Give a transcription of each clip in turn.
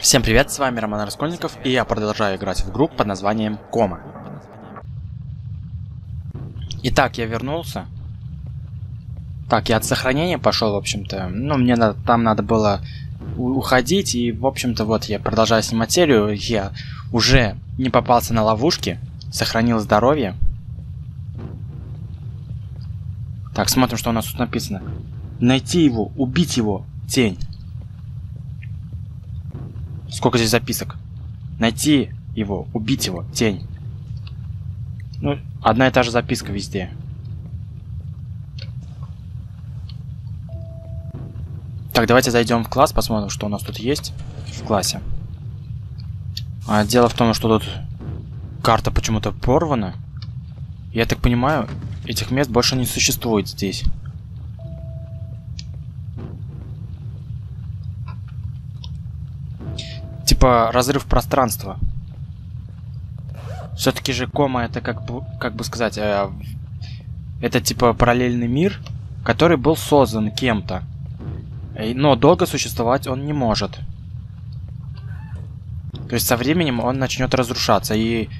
Всем привет, с вами Роман Раскольников, и я продолжаю играть в группу под названием Кома. Итак, я вернулся. Так, я от сохранения пошел, в общем-то. Ну, мне надо, там надо было уходить, и, в общем-то, вот я продолжаю снимать серию. Я уже не попался на ловушки, сохранил здоровье. Так, смотрим, что у нас тут написано. Найти его, убить его, тень. Сколько здесь записок? Найти его, убить его, тень. Ну, одна и та же записка везде. Так, давайте зайдем в класс, посмотрим, что у нас тут есть в классе. А, дело в том, что тут карта почему-то порвана. Я так понимаю, этих мест больше не существует здесь. Типа разрыв пространства. Все-таки же кома это как бы, как бы сказать, э, это типа параллельный мир, который был создан кем-то. Но долго существовать он не может. То есть со временем он начнет разрушаться. И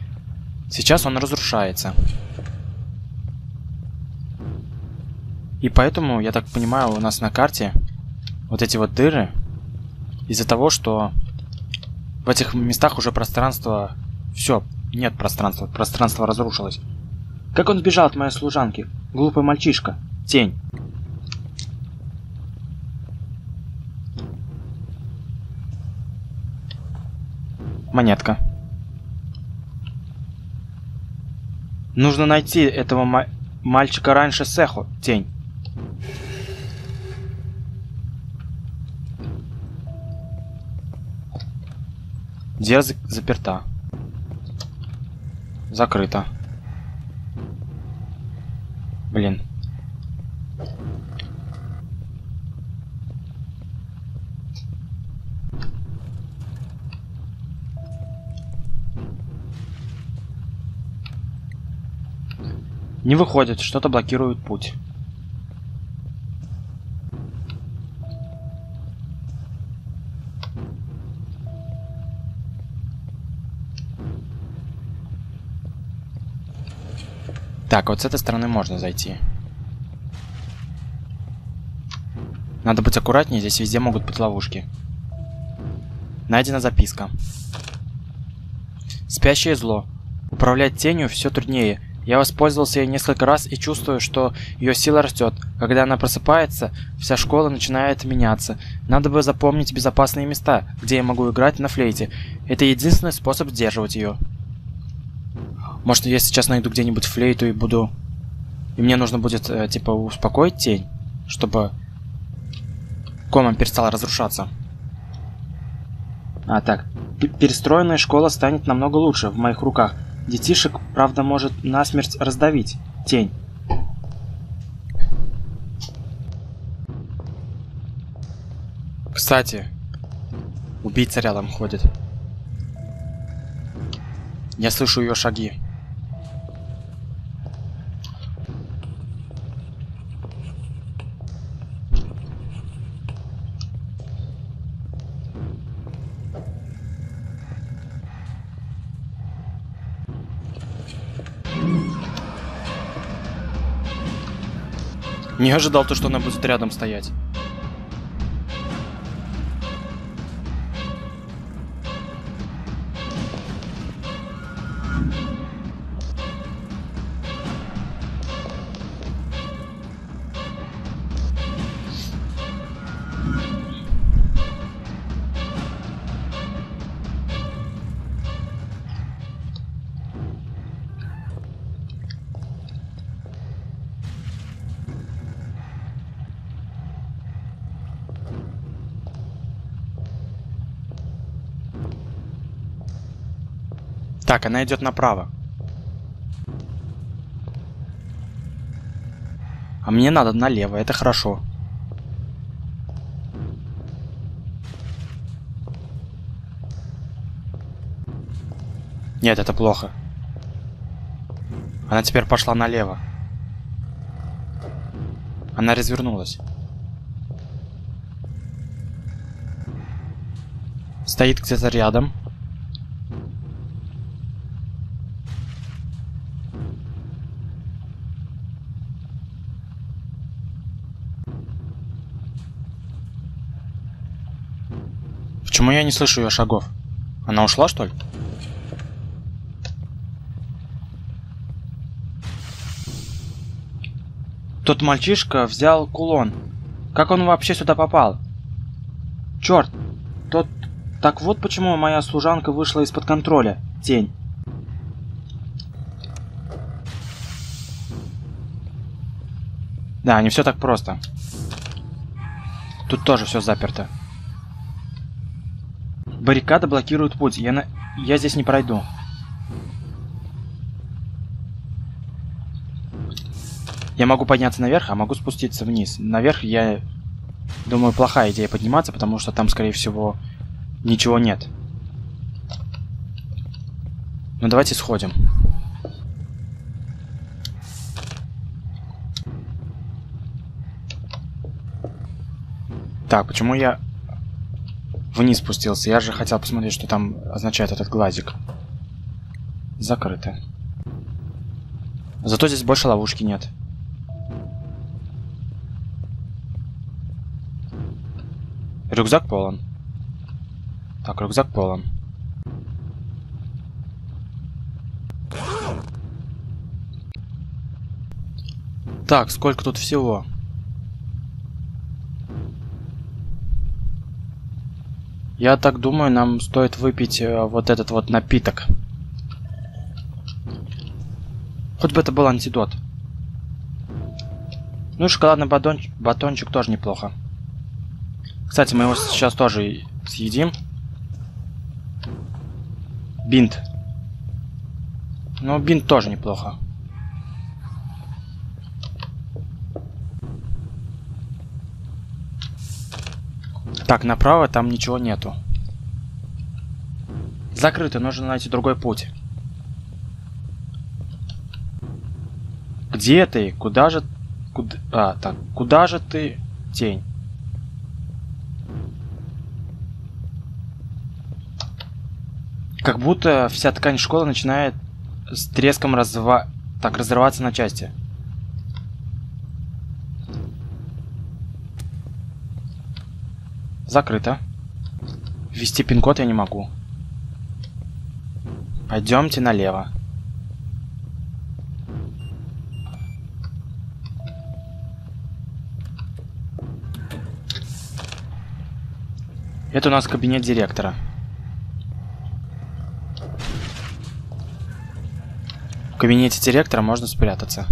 сейчас он разрушается. И поэтому, я так понимаю, у нас на карте вот эти вот дыры из-за того, что в этих местах уже пространство... Все, нет пространства. Пространство разрушилось. Как он сбежал от моей служанки? Глупый мальчишка. Тень. Монетка. Нужно найти этого мальчика раньше Сеху. Тень. Дверь заперта. Закрыто. Блин. Не выходит, что-то блокирует путь. Так, вот с этой стороны можно зайти. Надо быть аккуратнее, здесь везде могут быть ловушки. Найдена записка. Спящее зло. Управлять тенью все труднее. Я воспользовался ей несколько раз и чувствую, что ее сила растет. Когда она просыпается, вся школа начинает меняться. Надо бы запомнить безопасные места, где я могу играть на флейте. Это единственный способ сдерживать ее. Может, я сейчас найду где-нибудь флейту и буду... И мне нужно будет, э, типа, успокоить тень, чтобы кома перестала разрушаться. А, так. Перестроенная школа станет намного лучше в моих руках. Детишек, правда, может насмерть раздавить. Тень. Кстати, убийца рядом ходит. Я слышу ее шаги. Не ожидал то, что она будет рядом стоять. Так, она идет направо. А мне надо налево, это хорошо. Нет, это плохо. Она теперь пошла налево. Она развернулась. Стоит где-то рядом. Почему я не слышу ее шагов? Она ушла, что ли? Тот мальчишка взял кулон. Как он вообще сюда попал? Черт! Тот... Так вот почему моя служанка вышла из-под контроля. Тень. Да, не все так просто. Тут тоже все заперто. Баррикада блокирует путь. Я, на... я здесь не пройду. Я могу подняться наверх, а могу спуститься вниз. Наверх я думаю, плохая идея подниматься, потому что там, скорее всего, ничего нет. Ну давайте сходим. Так, почему я вниз спустился? Я же хотел посмотреть, что там означает этот глазик. Закрыто. Зато здесь больше ловушки нет. Рюкзак полон. Так, рюкзак полон. Так, сколько тут всего? Я так думаю, нам стоит выпить э, вот этот вот напиток. Хоть бы это был антидот. Ну и шоколадный батончик, батончик тоже неплохо. Кстати, мы его сейчас тоже съедим. Бинт. Ну, бинт тоже неплохо. Так, направо там ничего нету. Закрыто, нужно найти другой путь. Где ты? Куда же... Куда... А, так, куда же ты... Тень. Как будто вся ткань школы начинает с треском разва... так разрываться на части. Закрыто. Ввести пин-код я не могу. Пойдемте налево. Это у нас кабинет директора. кабинете директора можно спрятаться.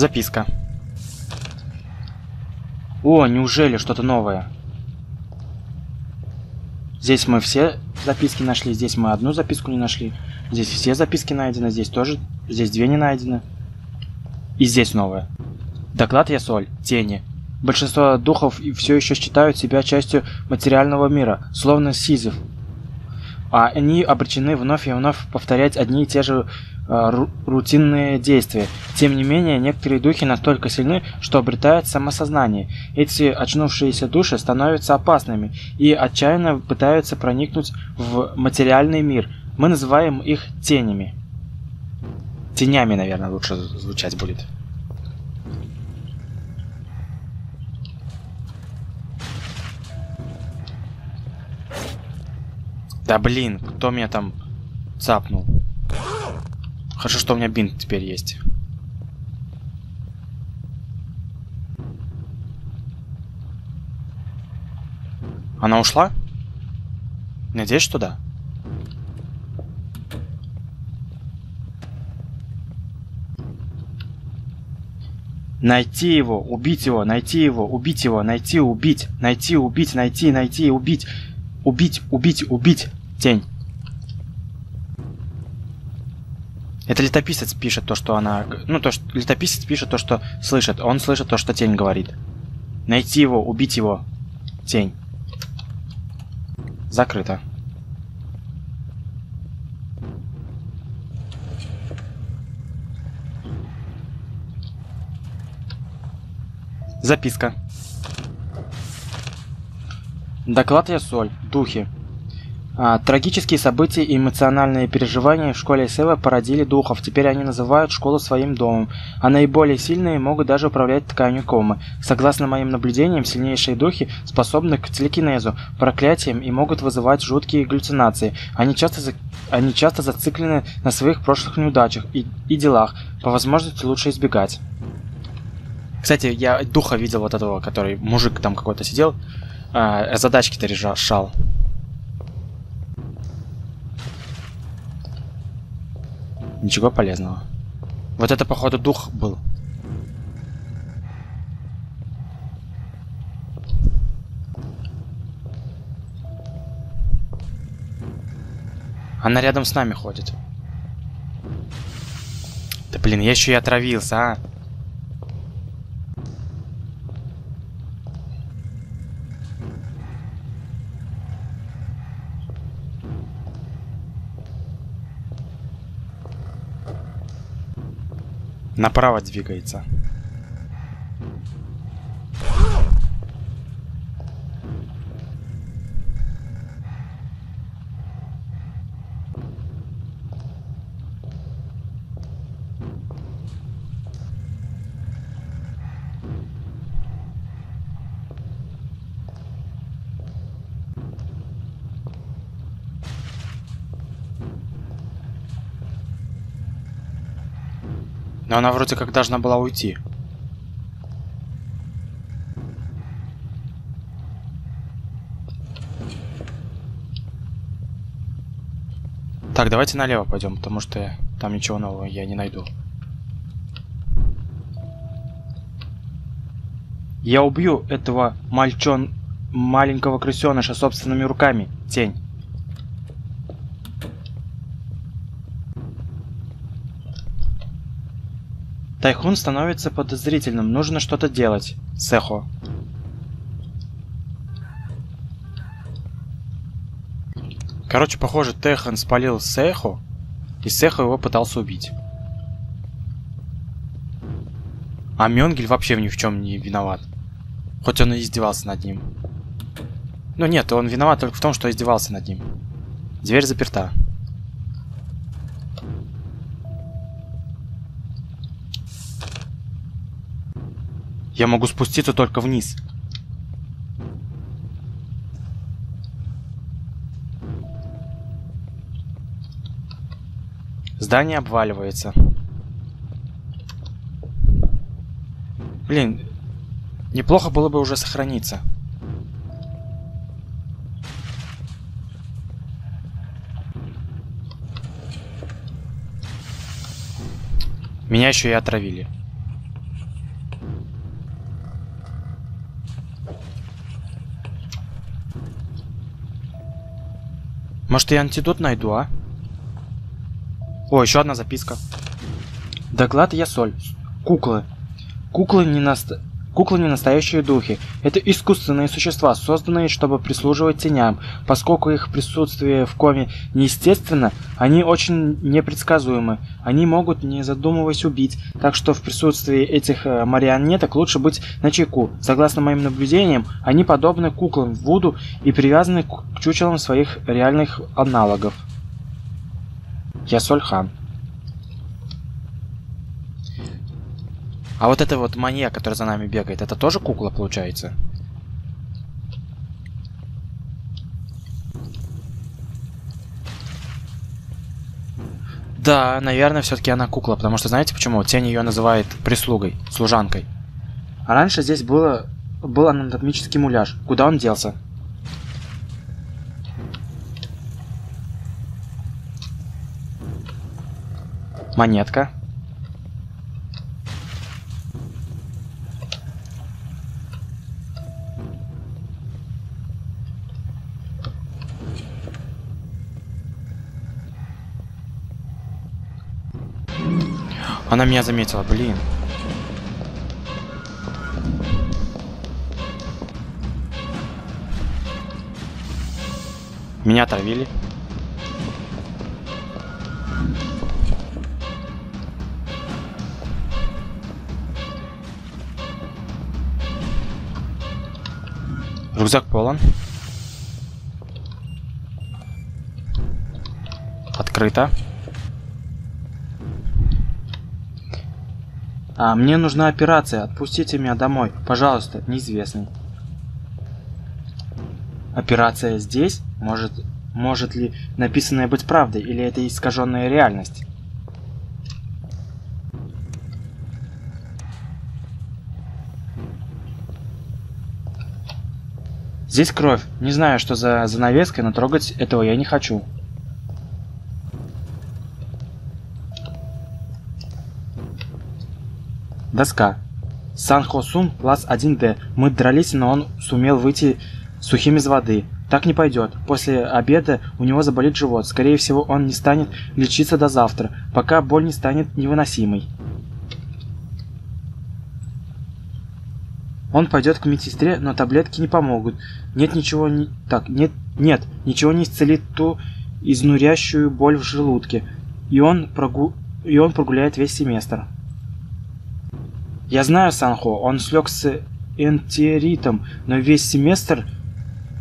Записка. О, неужели что-то новое? Здесь мы все записки нашли, здесь мы одну записку не нашли. Здесь все записки найдены, здесь тоже, здесь две не найдены. И здесь новое. Доклад я соль, тени, Большинство духов все еще считают себя частью материального мира, словно Сизиф. А они обречены вновь и вновь повторять одни и те же рутинные действия. Тем не менее, некоторые духи настолько сильны, что обретают самосознание. Эти очнувшиеся души становятся опасными и отчаянно пытаются проникнуть в материальный мир. Мы называем их тенями. Тенями, наверное, лучше звучать будет. Да блин, кто меня там цапнул? Хорошо, что у меня бинт теперь есть. Она ушла? Надеюсь, что да. Найти его, убить его, найти его, убить его, найти, убить, найти, убить, найти, найти, убить, убить, убить, убить. Тень. Это летописец пишет то, что она... Ну, то, что... Летописец пишет то, что слышит. Он слышит то, что тень говорит. Найти его, убить его. Тень. Закрыто. Записка. Доклад я соль. Духи. А, трагические события и эмоциональные переживания в школе Сева породили духов. Теперь они называют школу своим домом. А наиболее сильные могут даже управлять тканью комы. Согласно моим наблюдениям, сильнейшие духи способны к телекинезу, проклятиям и могут вызывать жуткие галлюцинации. Они часто, за... они часто зациклены на своих прошлых неудачах и, и делах. По возможности лучше избегать. Кстати, я духа видел вот этого, который мужик там какой-то сидел, а, задачки-то решал. Ничего полезного. Вот это, походу, дух был. Она рядом с нами ходит. Да блин, я еще и отравился, а. Направо двигается. Но она вроде как должна была уйти. Так, давайте налево пойдем, потому что там ничего нового я не найду. Я убью этого мальчон... маленького крысеныша собственными руками, тень. Тайхун становится подозрительным. Нужно что-то делать. Сехо. Короче, похоже, Техан спалил Сехо, и Сехо его пытался убить. А Мёнгель вообще ни в чем не виноват. Хоть он и издевался над ним. Ну нет, он виноват только в том, что издевался над ним. Дверь заперта. Я могу спуститься только вниз. Здание обваливается. Блин, неплохо было бы уже сохраниться. Меня еще и отравили. Может, я антидот найду, а? О, еще одна записка. Доклад я соль. Куклы. Куклы не, наста... Куклы не настоящие духи. Это искусственные существа, созданные, чтобы прислуживать теням. Поскольку их присутствие в коме неестественно, они очень непредсказуемы. Они могут, не задумываясь, убить. Так что в присутствии этих э, марионеток лучше быть начеку. Согласно моим наблюдениям, они подобны куклам в Вуду и привязаны к чучелам своих реальных аналогов. Я Сольхан. А вот это вот маньяк, который за нами бегает, это тоже кукла получается? Да, наверное, все-таки она кукла, потому что знаете почему? Тень ее называет прислугой, служанкой. А раньше здесь было, был анатомический муляж. Куда он делся? Монетка. Она меня заметила, блин. Меня отравили. Рюкзак полон. Открыто. А, мне нужна операция. Отпустите меня домой. Пожалуйста, неизвестный. Операция здесь? Может, может ли написанное быть правдой, или это искаженная реальность? Здесь кровь. Не знаю, что за занавеска, но трогать этого я не хочу. Доска. Сан Хосун, класс 1D. Мы дрались, но он сумел выйти сухим из воды. Так не пойдет. После обеда у него заболит живот. Скорее всего, он не станет лечиться до завтра, пока боль не станет невыносимой. Он пойдет к медсестре, но таблетки не помогут. Нет ничего не... Так, нет, нет, ничего не исцелит ту изнурящую боль в желудке. И он, прогу... и он прогуляет весь семестр. Я знаю Санхо, он слег с энтеритом, но весь семестр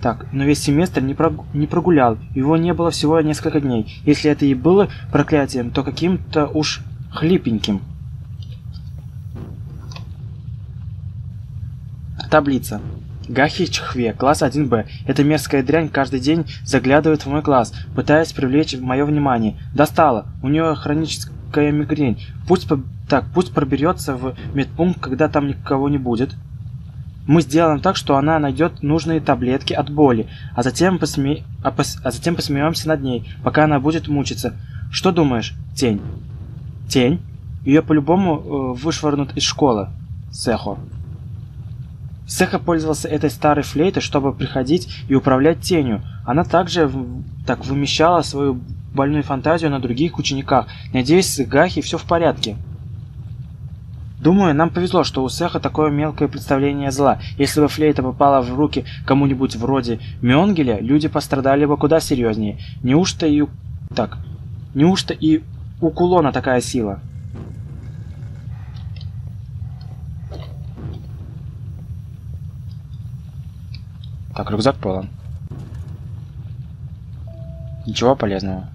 так, но весь семестр не, прог... не прогулял, его не было всего несколько дней. Если это и было проклятием, то каким-то уж хлипеньким. Таблица. Гахи Чхве, класс 1Б. Эта мерзкая дрянь каждый день заглядывает в мой класс, пытаясь привлечь мое внимание. Достала. У нее хроническая мигрень. Пусть по... так, пусть проберется в медпункт, когда там никого не будет. Мы сделаем так, что она найдет нужные таблетки от боли, а затем, посме... а, пос... а затем посмеемся над ней, пока она будет мучиться. Что думаешь, Тень? Тень? Ее по-любому э, вышвырнут из школы. Сехо. Сеха пользовался этой старой флейтой, чтобы приходить и управлять тенью. Она также так вымещала свою больную фантазию на других учениках. Надеюсь, с Гахи все в порядке. Думаю, нам повезло, что у Сеха такое мелкое представление зла. Если бы флейта попала в руки кому-нибудь вроде Мёнгеля, люди пострадали бы куда серьезнее. Неужто и. Так. Неужто и у Кулона такая сила? Так, рюкзак полон. Ничего полезного.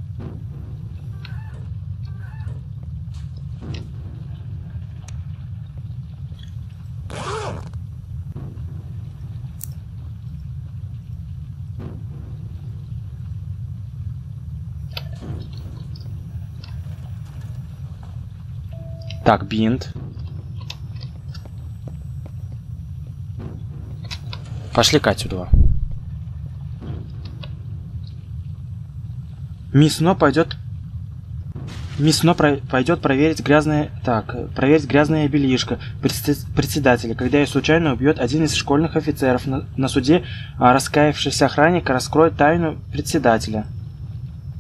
Так, бинт. Пошли-ка отсюда. Мисно пойдет... Мисно про... пойдет проверить грязное... Так, проверить грязное бельишко председателя, когда ее случайно убьет один из школьных офицеров. На, на суде а раскаявшийся охранник раскроет тайну председателя.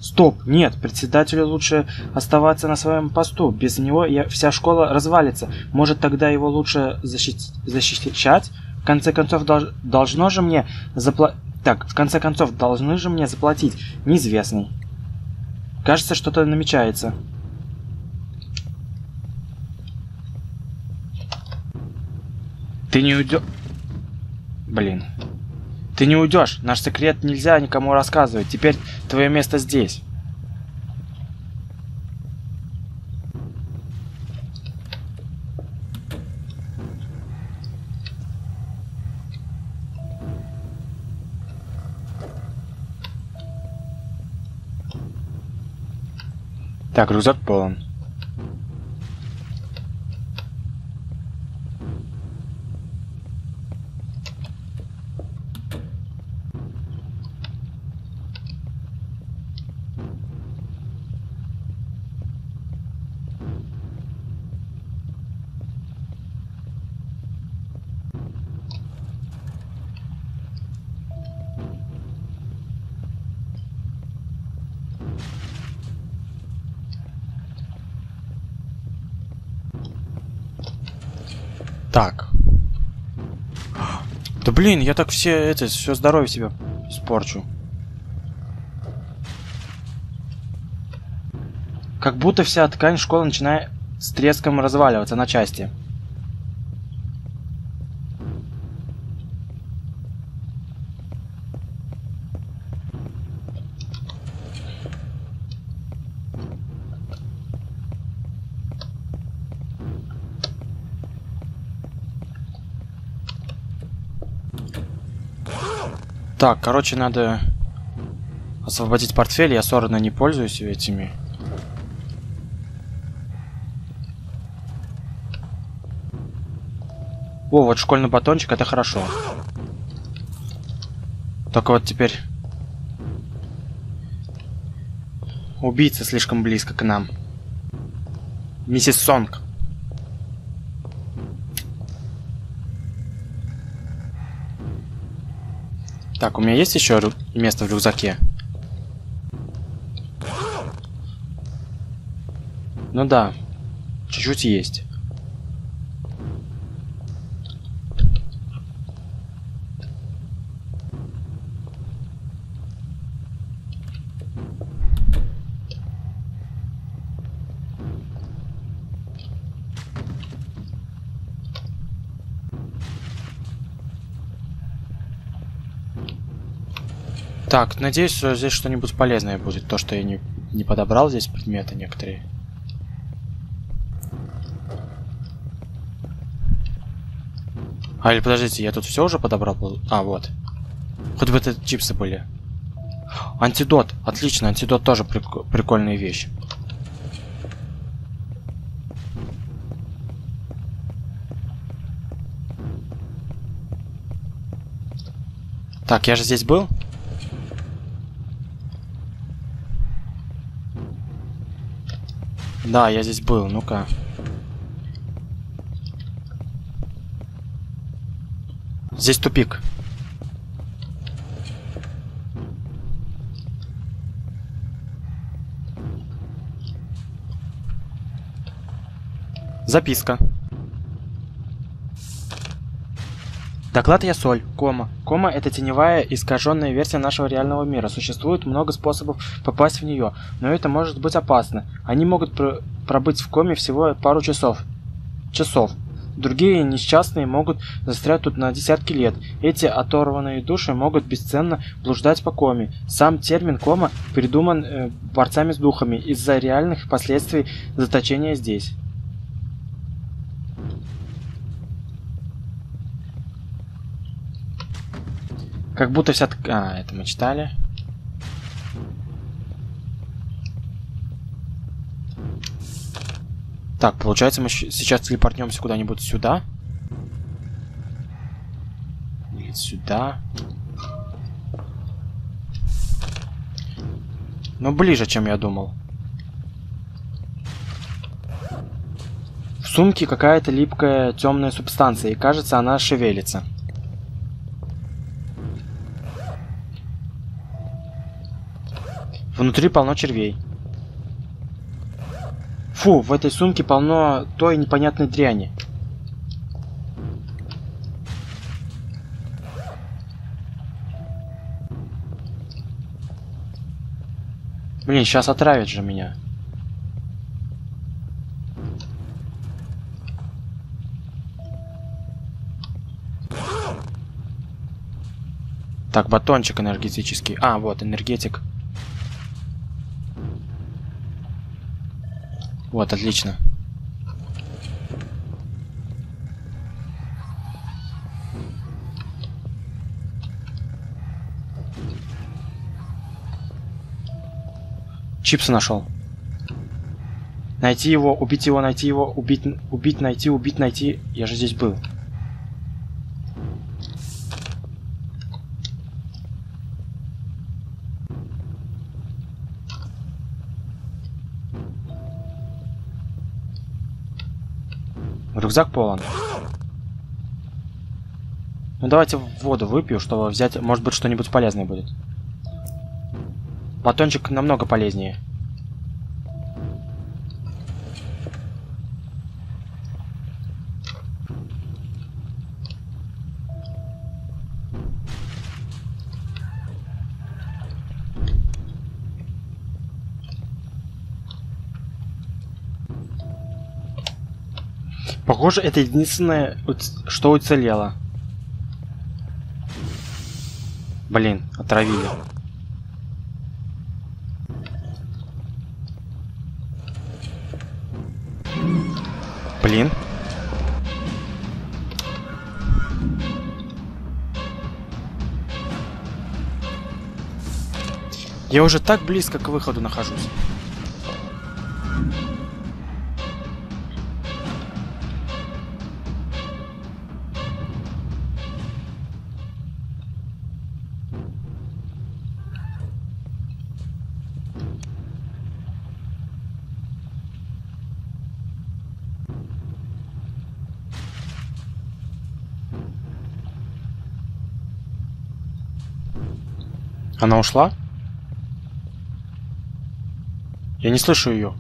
Стоп, нет, председателю лучше оставаться на своем посту. Без него я, вся школа развалится. Может, тогда его лучше защит, защищать? В конце концов, долж, должно же мне заплатить... Так, в конце концов, должны же мне заплатить неизвестный. Кажется, что-то намечается. Ты не уйдешь... Блин. Ты не уйдешь. Наш секрет нельзя никому рассказывать. Теперь твое место здесь. Так, рюкзак полон. Так. Да блин, я так все это, все здоровье себе испорчу. Как будто вся ткань школы начинает с треском разваливаться на части. Так, короче, надо освободить портфель. Я сорно не пользуюсь этими. О, вот школьный батончик, это хорошо. Только вот теперь... Убийца слишком близко к нам. Миссис Сонг. Так, у меня есть еще место в рюкзаке? Ну да, чуть-чуть есть. Так, надеюсь, что здесь что-нибудь полезное будет. То, что я не, не подобрал здесь предметы некоторые. А, или подождите, я тут все уже подобрал? А, вот. Хоть бы это чипсы были. Антидот. Отлично, антидот тоже прик прикольная вещь. Так, я же здесь был? Да, я здесь был, ну-ка. Здесь тупик. Записка. Доклад я соль, кома. Кома это теневая искаженная версия нашего реального мира. Существует много способов попасть в нее, но это может быть опасно. Они могут пр пробыть в коме всего пару часов. Часов. Другие несчастные могут застрять тут на десятки лет. Эти оторванные души могут бесценно блуждать по коме. Сам термин кома придуман э, борцами с духами из-за реальных последствий заточения здесь. Как будто вся... А, это мы читали. Так, получается, мы сейчас телепортнемся куда-нибудь сюда. Или сюда. Ну, ближе, чем я думал. В сумке какая-то липкая темная субстанция, и кажется, она шевелится. Внутри полно червей. Фу, в этой сумке полно той непонятной дряни. Блин, сейчас отравят же меня. Так, батончик энергетический. А, вот, энергетик. Вот, отлично. Чипсы нашел. Найти его, убить его, найти его, убить, убить, найти, убить, найти. Я же здесь был. Рюкзак полон. Ну давайте воду выпью, чтобы взять, может быть, что-нибудь полезное будет. Батончик намного полезнее. Похоже, это единственное, что уцелело. Блин, отравили. Блин. Я уже так близко к выходу нахожусь. Она ушла? Я не слышу ее.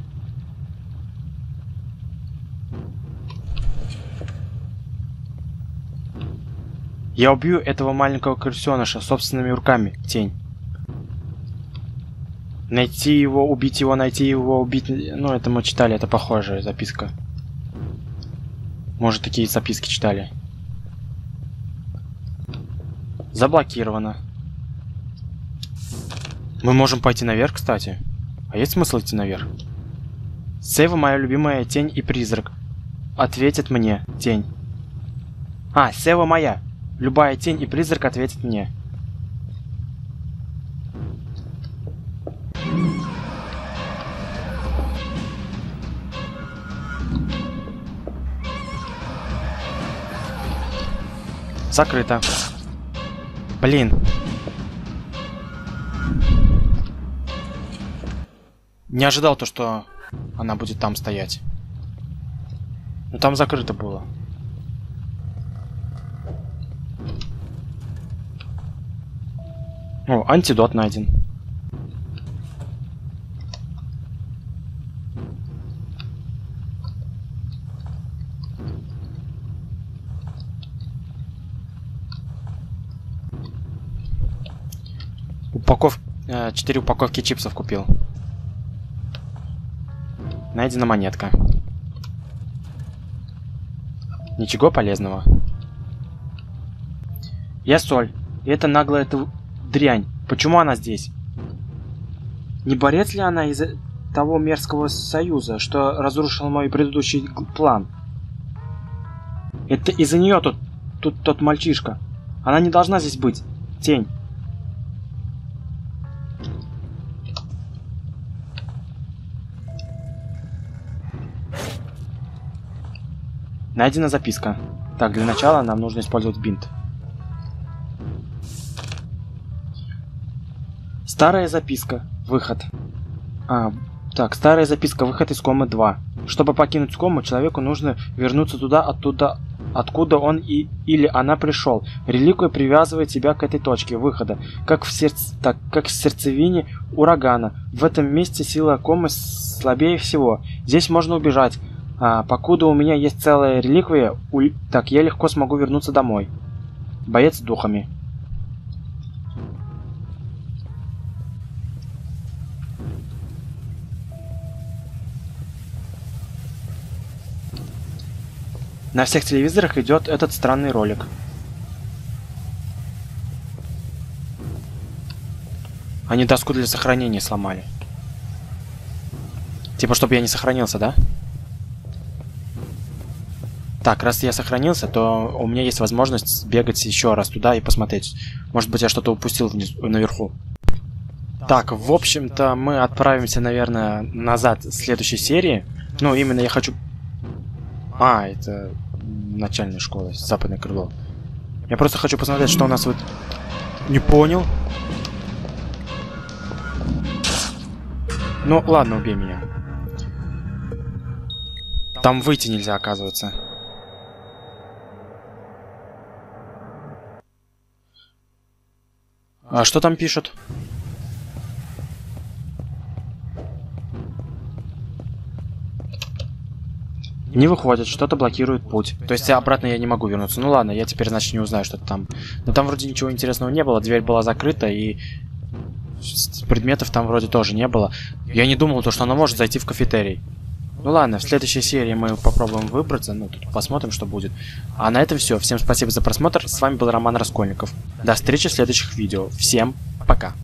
Я убью этого маленького крысеныша собственными руками, тень. Найти его, убить его, найти его, убить... Ну, это мы читали, это похожая записка. Может, такие записки читали. Заблокировано. Мы можем пойти наверх, кстати. А есть смысл идти наверх? Сейва моя любимая тень и призрак. Ответит мне тень. А, Сева моя. Любая тень и призрак ответит мне. Закрыто. Блин. Не ожидал то, что она будет там стоять. Но там закрыто было. О, антидот найден. Упаков... Э, четыре упаковки чипсов купил. Найдена монетка. Ничего полезного. Я соль. И это наглая эта дрянь. Почему она здесь? Не борец ли она из того мерзкого союза, что разрушил мой предыдущий план? Это из-за нее тут, тут тот мальчишка. Она не должна здесь быть. Тень. Найдена записка. Так, для начала нам нужно использовать бинт. Старая записка. Выход. А, так, старая записка. Выход из комы 2. Чтобы покинуть кому, человеку нужно вернуться туда, оттуда, откуда он и или она пришел. Реликвия привязывает тебя к этой точке выхода, как в, сердце, так, как в сердцевине урагана. В этом месте сила комы слабее всего. Здесь можно убежать, а, покуда у меня есть целая реликвия, у... так я легко смогу вернуться домой. Боец с духами. На всех телевизорах идет этот странный ролик. Они доску для сохранения сломали. Типа, чтобы я не сохранился, да? Так, раз я сохранился, то у меня есть возможность бегать еще раз туда и посмотреть. Может быть, я что-то упустил внизу, наверху. Так, в общем-то, мы отправимся, наверное, назад в следующей серии. Ну, именно я хочу... А, это начальная школа, западное крыло. Я просто хочу посмотреть, что у нас вот... Не понял. Ну, ладно, убей меня. Там выйти нельзя, оказывается. А что там пишут? Не выходит, что-то блокирует путь. То есть обратно я не могу вернуться. Ну ладно, я теперь, значит, не узнаю, что там. Но там вроде ничего интересного не было, дверь была закрыта, и предметов там вроде тоже не было. Я не думал, то, что она может зайти в кафетерий. Ну ладно, в следующей серии мы попробуем выбраться, ну, тут посмотрим, что будет. А на этом все. Всем спасибо за просмотр. С вами был Роман Раскольников. До встречи в следующих видео. Всем пока.